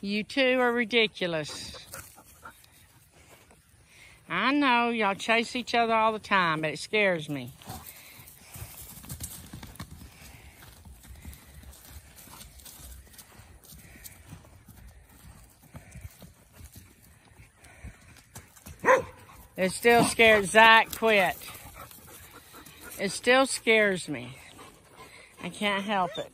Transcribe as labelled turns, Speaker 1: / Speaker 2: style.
Speaker 1: You two are ridiculous. I know y'all chase each other all the time, but it scares me. It still scares Zach quit. It still scares me. I can't help it.